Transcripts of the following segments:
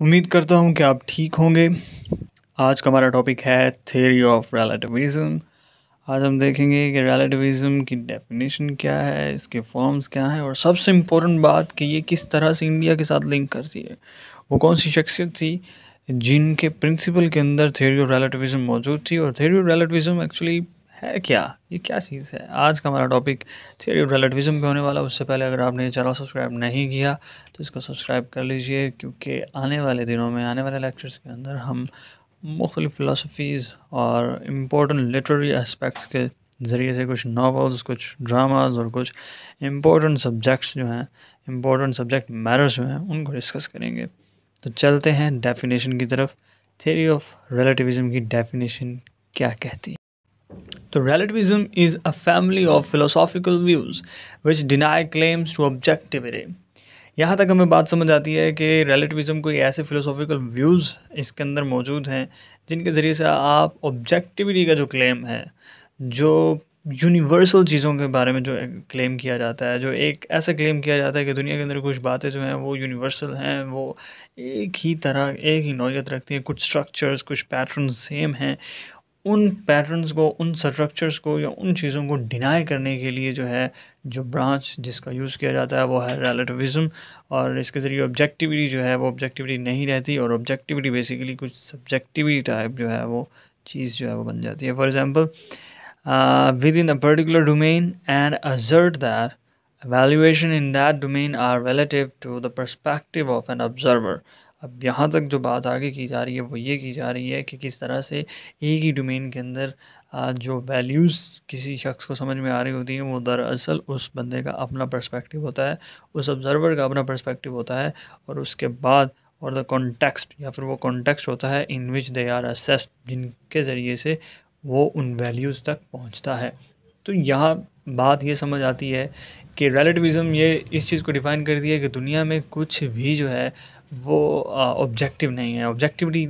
उम्मीद करता हूँ कि आप ठीक होंगे। आज का हमारा टॉपिक है थेरी ऑफ़ रिलेटिविज़म आज हम देखेंगे कि रिलेटिविज़म की डेफिनेशन क्या है, इसके फॉर्म्स क्या हैं, और सबसे इम्पोर्टेंट बात कि ये किस तरह से इंडिया के साथ लिंक करती है। वो कौन सी शख्सियत थी जिनके प्रिंसिपल के अंदर थेरी ऑफ़ रिलेटिविज़म मौजूद थी, और थेरी ऑफ़ रिलेटिविज़म एक्चुअली है क्या? ये क्या चीज़ है? आज का हमारा टॉपिक थियरी ऑफ़ रिलेटिविज़म पे होने वाला। उससे पहले अगर आपने ये चैनल सब्सक्राइब नहीं किया तो इसको सब्सक्राइब कर लीजिए, क्योंकि आने वाले दिनों में, आने वाले लेक्चर्स के अंदर हम मुख्तलिफ़ फ़िलासफ़ीज़ और इम्पोर्टेंट लिटरेरी एस्पेक्ट्स के ज़रिए से कुछ नावल्स कुछ ड्रामाज और कुछ इम्पोर्टेंट सब्जेक्ट्स जो हैं इम्पोर्टेंट सब्जेक्ट मैटर्स जो हैं, उनको डिस्कस करेंगे। तो चलते हैं डेफिनेशन की तरफ़। थेरी ऑफ़ रिलेटिविज़म की डेफिनेशन क्या कहती है? तो relativism is a family of philosophical views which deny claims to objectivity. यहाँ तक हमें बात समझ आती है कि रिलेटिविज़म कोई ऐसे फ़िलोसॉफिकल व्यूज़ इसके अंदर मौजूद हैं जिनके ज़रिए से आप ऑब्जेक्टिविटी का जो क्लेम है, जो यूनिवर्सल चीज़ों के बारे में जो क्लेम किया जाता है, जो एक ऐसा क्लेम किया जाता है कि दुनिया के अंदर कुछ बातें जो हैं वो यूनिवर्सल हैं, वो एक ही तरह, एक ही नौीयत रखती हैं, कुछ स्ट्रक्चर्स कुछ पैटर्न सेम हैं उन पैटर्न्स को, उन स्ट्रक्चर्स को या उन चीज़ों को डिनाई करने के लिए जो है, जो ब्रांच जिसका यूज़ किया जाता है, वो है रिलेटिविज़म और इसके ज़रिए ऑब्जेक्टिविटी जो है, वो ऑब्जेक्टिविटी नहीं रहती और ऑब्जेक्टिविटी बेसिकली कुछ सब्जेक्टिविटी टाइप जो है, वो चीज़ जो है, वो बन जाती है। For example within a particular domain and assert that evaluation in that domain are relative to the perspective of an observer. अब यहाँ तक जो बात आगे की जा रही है, वो ये की जा रही है कि किस तरह से एक ही डोमेन के अंदर जो वैल्यूज़ किसी शख्स को समझ में आ रही होती हैं, वो दरअसल उस बंदे का अपना पर्सपेक्टिव होता है, उस ऑब्ज़र्वर का अपना पर्सपेक्टिव होता है और उसके बाद और द कॉन्टेक्स्ट या फिर वो कॉन्टेक्स्ट होता है इन विच दे आर असेस्ड जिनके ज़रिए से वो उन वैल्यूज़ तक पहुँचता है। तो यहाँ बात ये समझ आती है कि रिलेटिविज़म ये इस चीज़ को डिफ़ाइन कर दिया है कि दुनिया में कुछ भी जो है वो ऑब्जेक्टिव नहीं है। ऑब्जेक्टिविटी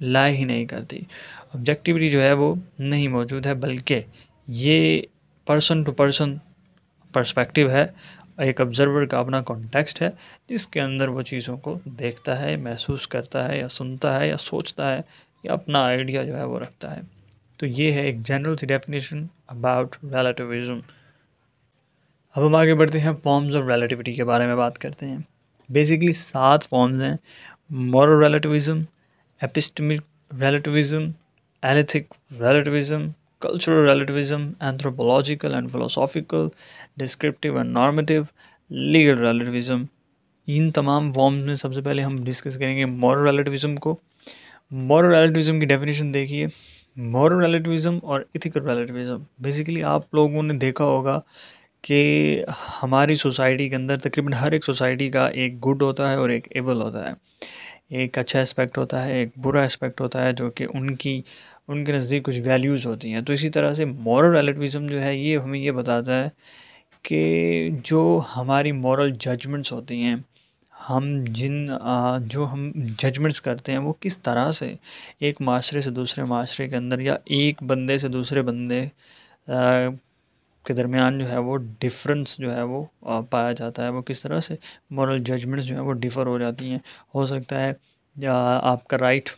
लाई ही नहीं करती। ऑब्जेक्टिविटी जो है वो नहीं मौजूद है, बल्कि ये पर्सन टू पर्सन पर्सपेक्टिव है, एक ऑब्ज़र्वर का अपना कॉन्टेक्स्ट है, जिसके अंदर वो चीज़ों को देखता है, महसूस करता है, या सुनता है, या सोचता है, या अपना आइडिया जो है वो रखता है। तो ये है एक जनरल सी डेफिनेशन अबाउट रिलेटिविज़म अब हम आगे बढ़ते हैं फॉर्म्स ऑफ़ रिलेटिविटी के बारे में बात करते हैं। बेसिकली सात फॉर्म्स हैं moral relativism epistemic relativism एलिथिक relativism cultural relativism anthropological and philosophical descriptive and normative legal relativism इन तमाम फॉर्म्स में सबसे पहले हम डिस्कस करेंगे मॉरल रिलेटिविज़म को। मॉरल रिलेटिविज़म की डेफिनेशन देखिए। मॉरल रिलेटिविज़म और इथिकल रिलेटिविज़म बेसिकली आप लोगों ने देखा होगा कि हमारी सोसाइटी के अंदर तकरीबन हर एक सोसाइटी का एक गुड होता है और एक एबल होता है। एक अच्छा एस्पेक्ट होता है, एक बुरा एस्पेक्ट होता है, जो कि उनकी, उनके नज़दीक कुछ वैल्यूज़ होती हैं। तो इसी तरह से मॉरल रिलेटिविज़म जो है, ये हमें ये बताता है कि जो हमारी मॉरल जजमेंट्स होती हैं, हम जिन जो हम जजमेंट्स करते हैं, वो किस तरह से एक माशरे से दूसरे माशरे के अंदर या एक बंदे से दूसरे बंदे के दरमियान जो है वो डिफरेंस जो है वो पाया जाता है। वो किस तरह से मॉरल जजमेंट्स जो है वो डिफ़र हो जाती हैं। हो सकता है, या आपका राइट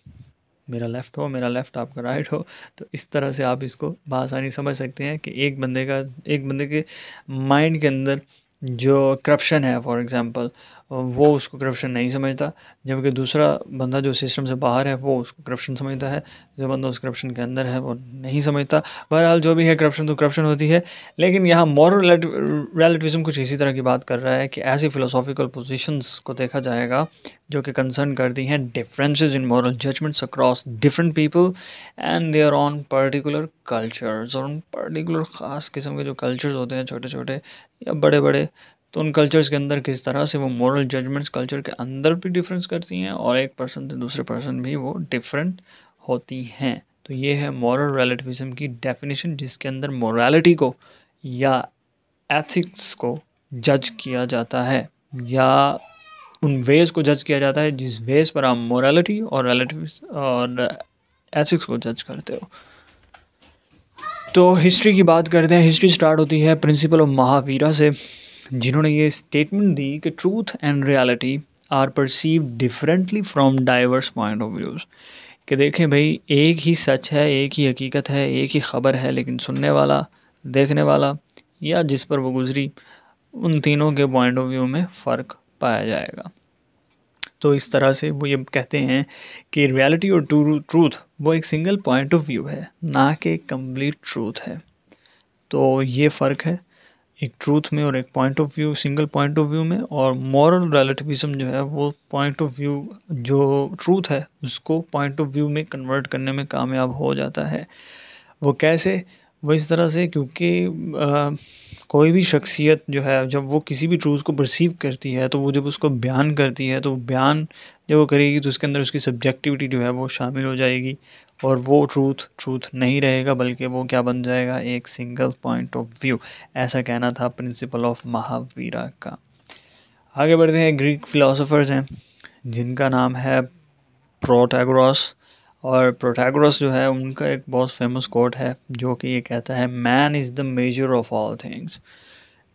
मेरा लेफ़्ट हो, मेरा लेफ़्ट आपका राइट हो तो इस तरह से आप इसको बसानी समझ सकते हैं कि एक बंदे का, एक बंदे के माइंड के अंदर जो करप्शन है फॉर एग्ज़ाम्पल वो उसको करप्शन नहीं समझता, जबकि दूसरा बंदा जो सिस्टम से बाहर है, वो उसको करप्शन समझता है। जो बंदा उस करप्शन के अंदर है, वो नहीं समझता। बहरहाल, जो भी है करप्शन तो करप्शन होती है, लेकिन यहाँ मॉरल रिलेटिविज़म कुछ इसी तरह की बात कर रहा है कि ऐसी फ़िलोसॉफिकल पोजिशंस को देखा जाएगा, जो कि कंसर्न करती हैं differences in moral judgments across different people and their own particular cultures और उन पर्टिकुलर ख़ास किस्म के जो कल्चर्स होते हैं छोटे छोटे या बड़े बड़े तो उन कल्चर्स के अंदर किस तरह से वो मॉरल जजमेंट्स कल्चर के अंदर भी डिफरेंस करती हैं और एक पर्सन से दूसरे पर्सन भी वो डिफरेंट होती हैं। तो ये है मॉरल रिलेटिविज़म की डेफिनेशन जिसके अंदर मोरालिटी को या एथिक्स को जज किया जाता है या उन वेज को जज किया जाता है जिस वेज पर आप मोरालिटी और रिलेटिव और एथिक्स को जज करते हो। तो हिस्ट्री की बात करते हैं। हिस्ट्री स्टार्ट होती है प्रिंसिपल ऑफ़ महावीरा से। जिन्होंने ये स्टेटमेंट दी कि truth and reality are perceive differently from diverse point of views कि देखें भाई, एक ही सच है, एक ही हकीकत है, एक ही ख़बर है, लेकिन सुनने वाला, देखने वाला, या जिस पर वो गुज़री, उन तीनों के पॉइंट ऑफ़ व्यू में फ़र्क पाया जाएगा। तो इस तरह से वो ये कहते हैं कि रियलिटी और ट्रूथ वो एक सिंगल पॉइंट ऑफ़ व्यू है, ना कि कंप्लीट ट्रूथ है। तो ये फ़र्क है एक ट्रूथ में और एक point of view single point of view में और मॉरल रिलेटिविज्म जो है वो पॉइंट ऑफ़ व्यू जो ट्रूथ है उसको पॉइंट ऑफ़ व्यू में कन्वर्ट करने में कामयाब हो जाता है। वो कैसे? वो इस तरह से क्योंकि आ, कोई भी शख्सियत जो है जब वो किसी भी ट्रूथ को परसीव करती है तो वो जब उसको बयान करती है तो बयान जब वो करेगी तो उसके अंदर उसकी सब्जेक्टिविटी जो है वो शामिल हो जाएगी और वो ट्रूथ ट्रूथ नहीं रहेगा, बल्कि वो क्या बन जाएगा? एक सिंगल पॉइंट ऑफ़ व्यू ऐसा कहना था प्रिंसिपल ऑफ़ महावीरा का। आगे बढ़ते हैं ग्रीक फिलोसोफर्स हैं, जिनका नाम है प्रोटैगोरस और प्रोटैगोरस जो है, उनका एक बहुत फ़ेमस कोट है, जो कि ये कहता है man is the measure of all things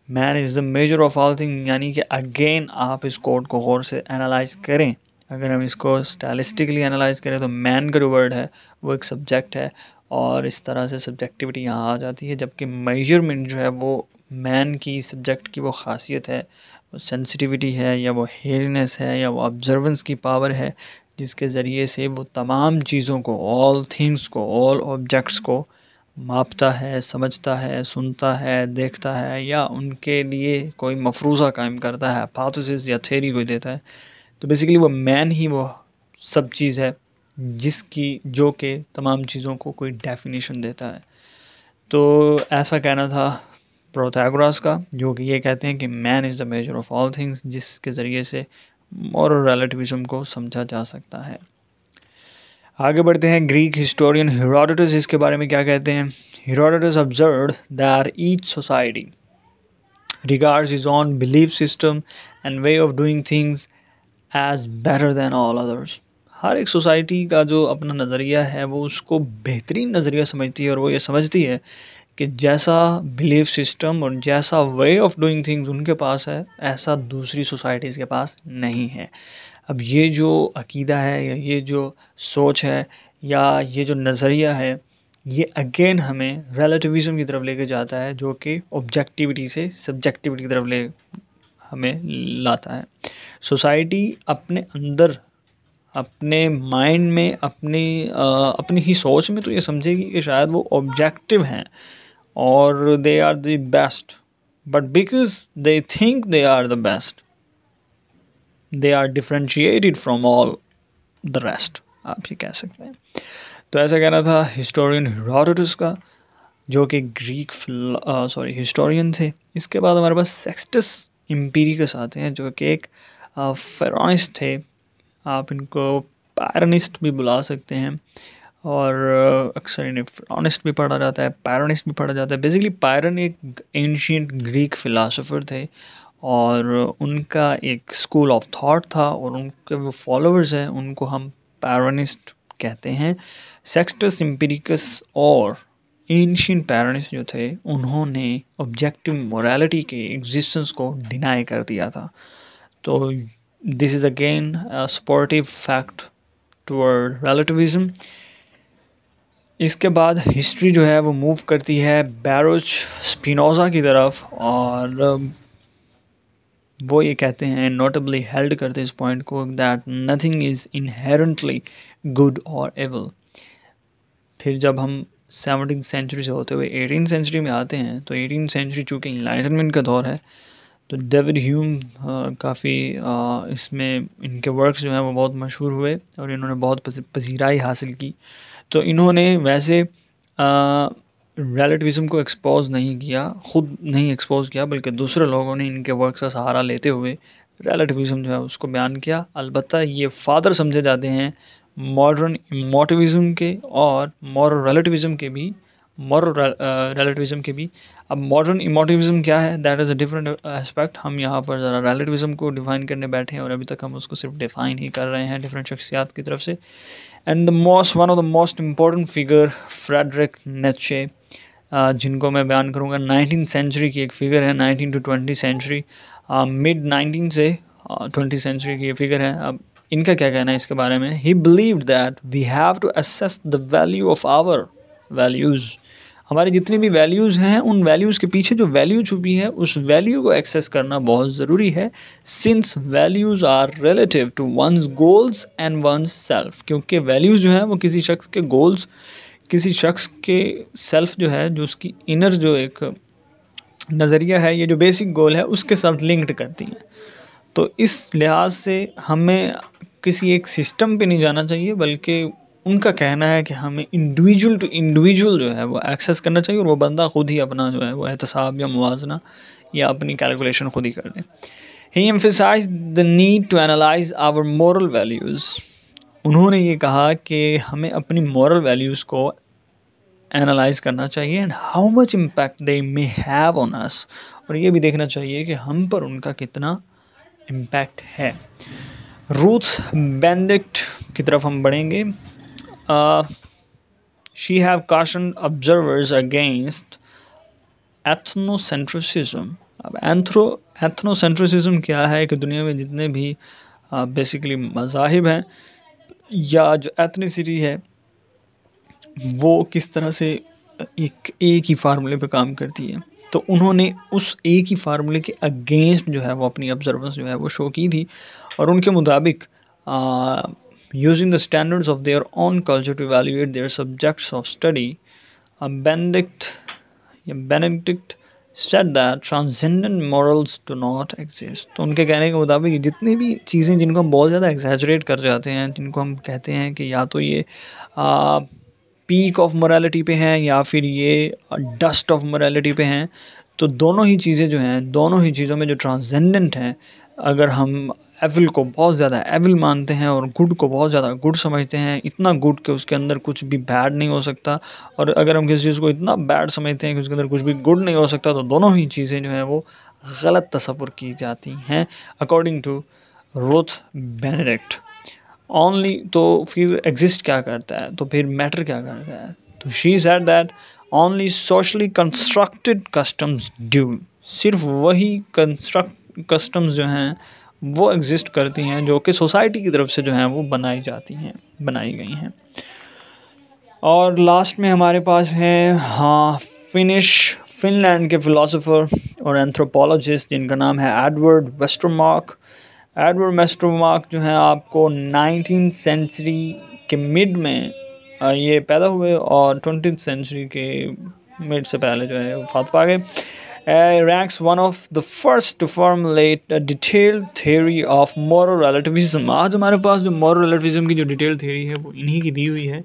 man is the measure of all thing यानी कि अगेन आप इस कोट को गौर से एनालाइज करें। अगर हम इसको स्टाइलिस्टिकली एनालाइज करें तो मैन का जो वर्ड है, वो एक सब्जेक्ट है और इस तरह से सब्जेक्टिविटी यहाँ आ जाती है, जबकि मेज़रमेंट जो है वो मैन की सब्जेक्ट की वो खासियत है। वो सेंसिटिविटी है या वो हेयरनेस है या वो ऑब्जर्वेंस की पावर है, जिसके ज़रिए से वो तमाम चीज़ों को ऑल थिंग्स को ऑल ऑब्जेक्ट्स को मापता है, समझता है, सुनता है, देखता है या उनके लिए कोई मफरूज़ा कायम करता है पाथोसिस या थेरी कोई देता है। तो बेसिकली वो मैन ही वो सब चीज़ है, जिसकी, जो कि तमाम चीज़ों को कोई डेफिनेशन देता है। तो ऐसा कहना था प्रोथागोरस का, जो कि ये कहते हैं कि man is the measure of all things जिसके ज़रिए से मॉरल रिलेटिविज्म को समझा जा सकता है। आगे बढ़ते हैं ग्रीक हिस्टोरियन हीरोडोटस इसके बारे में क्या कहते हैं? Herodotus observe that each society regards its own belief system and way of doing things as better than all others हर एक सोसाइटी का जो अपना नज़रिया है, वो उसको बेहतरीन नज़रिया समझती है और वो ये समझती है कि जैसा बिलीफ सिस्टम और जैसा वे ऑफ़ डूइंग थिंग्स उनके पास है, ऐसा दूसरी सोसाइटीज़ के पास नहीं है। अब ये जो अकीदा है या ये जो सोच है या ये जो नज़रिया है, ये अगेन हमें रिलेटिविज़म की तरफ़ लेके जाता है, जो कि ऑब्जेक्टिविटी से सब्जेक्टिविटी की तरफ़ ले हमें लाता है। सोसाइटी अपने अंदर, अपने माइंड में, अपनी अपनी ही सोच में तो ये समझेगी कि शायद वो ऑब्जेक्टिव हैं और they are the best but because they think they are the best they are differentiated from all the rest आप ये कह सकते हैं। तो ऐसा कहना था हिस्टोरियन हेरोडोटस का, जो कि ग्रीक सॉरी हिस्टोरियन थे। इसके बाद हमारे पास सेक्सटस इम्पीरिकस आते हैं, जो कि एक फेरोनिस्ट थे। आप इनको पैरनिस्ट भी बुला सकते हैं। और अक्सर इन्हें ऑनेस्ट भी पढ़ा जाता है, पैरोनिस्ट भी पढ़ा जाता है। बेसिकली पायरन एक एंशियंट ग्रीक फ़िलासफ़र थे और उनका एक स्कूल ऑफ़ थॉट था और उनके जो फॉलोअर्स हैं, उनको हम पैरोनिस्ट कहते हैं। सेक्सटस एम्पिरिकस और एंशियंट पेरेंट्स जो थे, उन्होंने ऑब्जेक्टिव मोरालिटी के एग्जिस्टेंस को डिनाई कर दिया था। तो this is again supportive fact toward relativism इसके बाद हिस्ट्री जो है, वो मूव करती है बैरोज स्पिनोज़ा की तरफ़ और वो ये कहते हैं नोटबली हेल्ड करते इस पॉइंट को that nothing is inherently good और एवल फिर जब हम सेवनटीन सेंचुरी से होते हुए एटीन सेंचुरी में आते हैं तो एटीन सेंचुरी चूँकि इनलाइटनमेंट का दौर है तो डेविड ह्यूम काफ़ी इसमें इनके वर्क्स जो हैं वो बहुत मशहूर हुए और इन्होंने बहुत पसीराई हासिल की। तो इन्होंने वैसे रिलेटिविज़म को एक्सपोज नहीं किया, ख़ुद नहीं एक्सपोज किया, बल्कि दूसरे लोगों ने इनके वर्क का सहारा लेते हुए रिलेटिविज़म जो है उसको बयान किया। अलबत्त ये फादर समझे जाते हैं मॉडर्न इमोटिविज़म के और मॉरल रिलेटिविज़म के भी मॉरल रिलेटिविज़म के भी। अब मॉडर्न इमोटिविज़म क्या है? That is a different aspect हम यहाँ पर ज़रा रिलेटिविज़म को डिफ़ाइन करने बैठे हैं और अभी तक हम उसको सिर्फ़ डिफ़ाइन ही कर रहे हैं डिफरेंट शख्सियात की तरफ़ से। And the most one of the most important figure Friedrich Nietzsche जिनको मैं बयान करूँगा नाइनटीन सेंचुरी की एक फ़िगर है nineteen to twenty century mid nineteen से ट्वेंटी सेंचुरी की ये फिगर है। अब इनका क्या कहना है इसके बारे में? He believe that we have to assess the value of our values हमारी जितनी भी वैल्यूज़ हैं, उन वैल्यूज़ के पीछे जो वैल्यू छुपी है, उस वैल्यू को एक्सेस करना बहुत ज़रूरी है since values are relative to one's goals and one's self क्योंकि वैल्यूज़ जो हैं, वो किसी शख्स के गोल्स किसी शख्स के सेल्फ जो है, जो उसकी इनर जो एक नज़रिया है, ये जो बेसिक गोल है, उसके साथ लिंक्ड करती हैं। तो इस लिहाज से हमें किसी एक सिस्टम पे नहीं जाना चाहिए, बल्कि उनका कहना है कि हमें इंडिविजुअल टू इंडिविजुअल जो है वो एक्सेस करना चाहिए और वो बंदा खुद ही अपना जो है वो एहतसाब या मुवजना या अपनी कैलकुलेशन खुद ही कर दे he emphasize the need to analyze our moral values उन्होंने ये कहा कि हमें अपनी मॉरल वैल्यूज़ को एनालाइज करना चाहिए and how much impact they may have on us और ये भी देखना चाहिए कि हम पर उनका कितना इम्पैक्ट है। रूथ बेंडिक्ट की तरफ़ हम बढ़ेंगे। She have cautioned observers against ethnocentrism अब एंथ्रो एथनोसेंट्रिसिज्म क्या है कि दुनिया में जितने भी बेसिकली मज़ाहिब हैं, या जो एथनिसिटी है, वो किस तरह से एक एक ही फार्मूले पे काम करती है। तो उन्होंने उस एक ही फार्मूले के अगेंस्ट जो है, वो अपनी ऑब्जर्वेंस जो है, वो शो की थी। और उनके मुताबिक using the standards of their own culture to evaluate their subjects of study Benedict या Benedict said that transcendent morals do not exist तो उनके कहने के मुताबिक जितनी भी चीज़ें जिनको हम बहुत ज़्यादा एग्जेजरेट कर जाते हैं, जिनको हम कहते हैं कि या तो ये पीक ऑफ़ मोरालिटी पे हैं या फिर ये डस्ट ऑफ़ मोरालिटी पे हैं तो दोनों ही चीज़ें जो हैं, दोनों ही चीज़ों में जो ट्रांसजेंडेंट हैं, अगर हम एविल को बहुत ज़्यादा एविल मानते हैं और गुड को बहुत ज़्यादा गुड समझते हैं। इतना गुड कि उसके अंदर कुछ भी बैड नहीं हो सकता। और अगर हम किसी चीज़ को इतना बैड समझते हैं कि उसके अंदर कुछ भी गुड नहीं हो सकता तो दोनों ही चीज़ें जो हैं वो गलत तस्वुर की जाती हैं। According to Ruth Benedict only तो फिर एग्जिस्ट क्या करता है? तो फिर मैटर क्या करता है? तो she said that only socially constructed customs do सिर्फ़ वही कंस्ट्रक्ट कस्टम्स जो हैं वो एग्जिस्ट करती हैं, जो कि सोसाइटी की तरफ़ से जो हैं, वो बनाई जाती हैं, बनाई गई हैं। और लास्ट में हमारे पास हैं हाँ फिनिश फिनलैंड के फ़िलासफ़र और एंथ्रोपोलॉजिस्ट जिनका नाम है एडवर्ड वेस्टरमार्क एडवर्ड वेस्टरमार्क जो हैं, आपको नाइनटीन सेंचुरी के मिड में ये पैदा हुए और ट्वेंटी सेंचुरी के मिड से पहले जो है वफात पा गए। Ranks one of the first to formulate a detailed theory of moral relativism आज हमारे पास जो moral relativism की जो detailed theory है वो इन्हीं की दी हुई है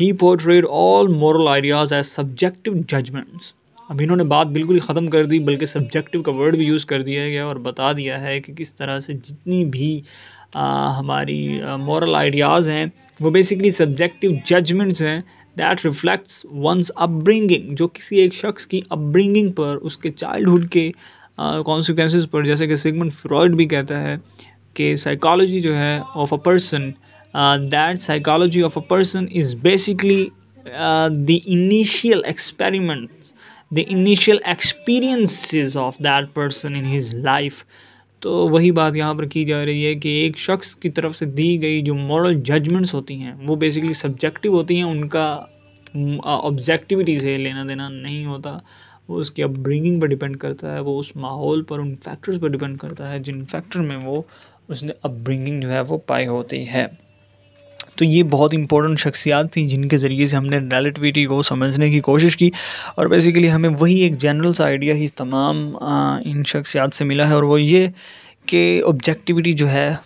he portrayed all moral ideas as subjective judgments अब इन्होंने बात बिल्कुल ही ख़त्म कर दी बल्कि सब्जेक्टिव का वर्ड भी यूज़ कर दिया गया और बता दिया है कि किस तरह से जितनी भी आ, हमारी मॉरल आइडियाज़ हैं वो बेसिकली सब्जेक्टिव जजमेंट्स हैं दैट रिफ्लेक्ट्स वंस अपब्रिंगिंग जो किसी एक शख्स की अपब्रिंगिंग पर, उसके चाइल्डहुड के कॉन्सिक्वेंसेस पर, जैसे कि सिगमंड फ्रॉयड भी कहता है कि साइकोलॉजी जो है of a person that psychology of a person is basically the initial experiments the initial experiences of that person in his life तो वही बात यहाँ पर की जा रही है कि एक शख्स की तरफ़ से दी गई जो मॉरल जजमेंट्स होती हैं, वो बेसिकली सब्जेक्टिव होती हैं, उनका ऑब्जेक्टिविटी से लेना देना नहीं होता। वो उसकी अपब्रिंगिंग पर डिपेंड करता है, वो उस माहौल पर, उन फैक्टर्स पर डिपेंड करता है जिन फैक्टर में वो उसने अपब्रिंगिंग जो है वो पाई होती है। तो ये बहुत इंपॉर्टेंट शख्सियात थी जिनके ज़रिए से हमने रिलेटिविटी को समझने की कोशिश की और बेसिकली हमें वही एक जनरल सा आइडिया ही तमाम इन शख्सियात से मिला है और वो ये कि ऑब्जेक्टिविटी जो है,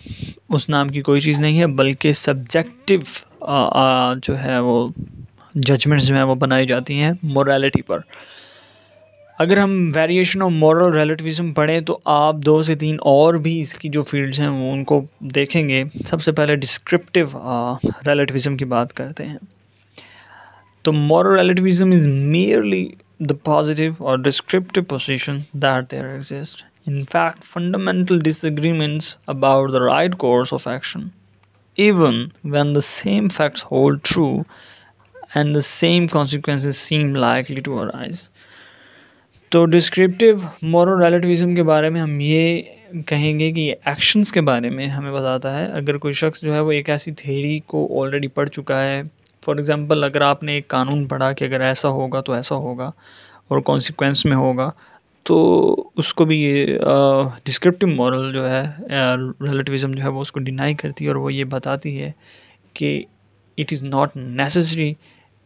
उस नाम की कोई चीज़ नहीं है, बल्कि सब्जेक्टिव जो है वो जजमेंट्स जो हैं वो बनाई जाती हैं मोरालिटी पर। अगर हम वेरिएशन ऑफ़ मॉरल रिलेटिविज्म पढ़ें तो आप दो से तीन और भी इसकी जो फील्ड्स हैं वो उनको देखेंगे। सबसे पहले डिस्क्रिप्टिव रिलेटिविज्म की बात करते हैं। तो moral relativism is merely the positive और descriptive position that there exist in fact fundamental disagreements about the right course of action even when the same facts hold true and the same consequences seem likely to arise तो descriptive moral relativism के बारे में हम ये कहेंगे कि actions के बारे में हमें बताता है। अगर कोई शख्स जो है वो एक ऐसी थेरी को ऑलरेडी पढ़ चुका है फॉर एग्ज़ाम्पल अगर आपने एक कानून पढ़ा कि अगर ऐसा होगा तो ऐसा होगा और कॉन्सिक्वेंस में होगा तो उसको भी ये डिस्क्रिप्टिव मॉरल जो है रिलेटिविज़म जो है वो उसको डिनाई करती है और वो ये बताती है कि इट इज़ नॉट नेसेसरी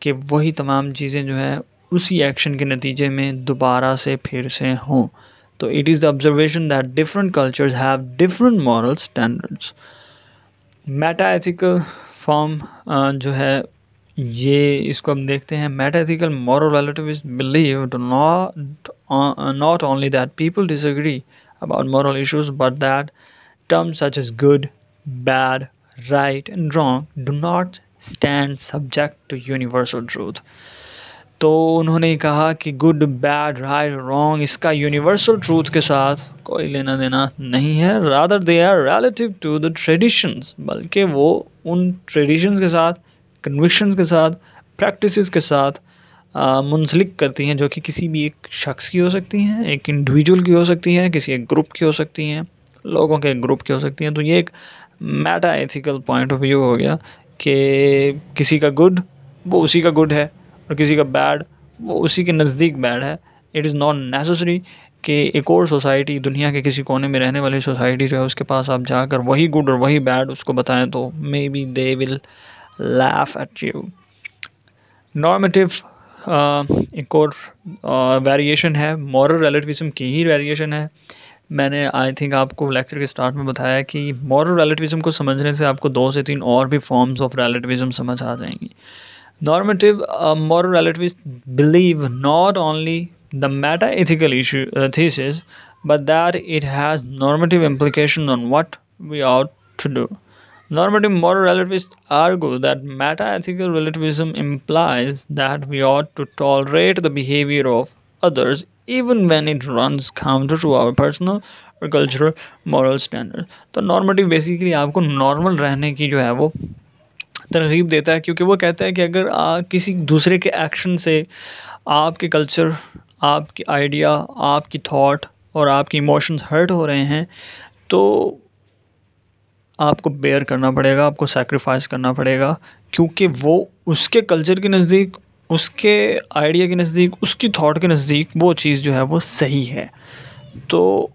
कि वही तमाम चीज़ें जो है उसी एक्शन के नतीजे में दोबारा से फिर से हों। तो it is the observation that different cultures have different moral standards meta ethical form जो है, ये इसको हम देखते हैं। Meta ethical moral relative believe not not only that people disagree about moral issues but that terms such as good bad right and wrong do not stand subject to universal truth तो उन्होंने कहा कि good bad right wrong इसका universal truth के साथ कोई लेना देना नहीं है। Rather they are relative to the traditions बल्कि वो उन ट्रेडिशंस के साथ कन्विक्शंस के साथ प्रैक्टिसेस के साथ मुंसलिक करती हैं, जो कि किसी भी एक शख्स की हो सकती हैं, एक इंडिविजुअल की हो सकती हैं, किसी एक ग्रुप की हो सकती हैं, लोगों के ग्रुप की हो सकती हैं। तो ये एक meta ethical point of view हो गया कि किसी का गुड वो उसी का गुड है। और किसी का बैड वो उसी के नज़दीक बैड है। इट इज़ नॉट नेसेसरी कि एक और सोसाइटी दुनिया के किसी कोने में रहने वाली सोसाइटी जो है, उसके पास आप जाकर वही गुड और वही बैड उसको बताएँ तो maybe they will laugh at you. Normative एक और वेरिएशन है। मॉरल रिलेटिविज्म की ही वेरिएशन है। मैंने आई थिंक आपको लेक्चर के स्टार्ट में बताया कि मॉरल रिलेटिविज्म को समझने से आपको दो से तीन और भी फॉर्म्स ऑफ़ रिलेटिविज्म समझ आ जाएँगी। normative moral relativist believe not only the meta ethical issue thesis but that it has normative implication on what we ought to do Normative moral relativists argue that meta-ethical relativism implies that we ought to tolerate the behavior of others even when it runs counter to our personal और cultural moral standard तो normative basically आपको normal रहने की जो है वो तरगीब देता है क्योंकि वो कहता है कि अगर आ, किसी दूसरे के एक्शन से आपके कल्चर आपकी आइडिया आपकी थॉट और आपकी इमोशंस हर्ट हो रहे हैं तो आपको बेयर करना पड़ेगा आपको सेक्रीफाइस करना पड़ेगा क्योंकि वो उसके कल्चर के नज़दीक उसके आइडिया के नज़दीक उसकी थॉट के नज़दीक वो चीज़ जो है वो सही है। तो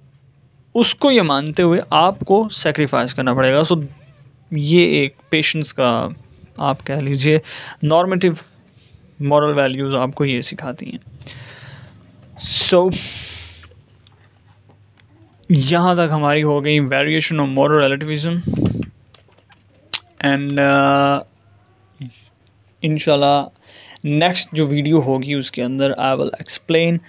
उसको ये मानते हुए आपको सेक्रीफाइस करना पड़ेगा। सो ये एक पेशेंस का आप कह लीजिए नॉर्मेटिव मॉरल वैल्यूज़ आपको ये सिखाती हैं। सो so, यहाँ तक हमारी हो गई variation of moral relativism and इंशाल्लाह नेक्स्ट जो वीडियो होगी उसके अंदर I will explain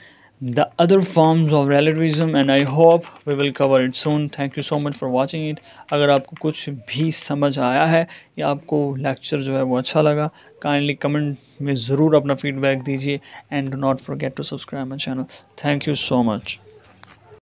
the other forms of relativism and I hope we will cover it soon thank you so much for watching it अगर आपको कुछ भी समझ आया है, या आपको लेक्चर जो है वो अच्छा लगा काइंडली कमेंट में ज़रूर अपना फीडबैक दीजिए and do not forget to subscribe my channel thank you so much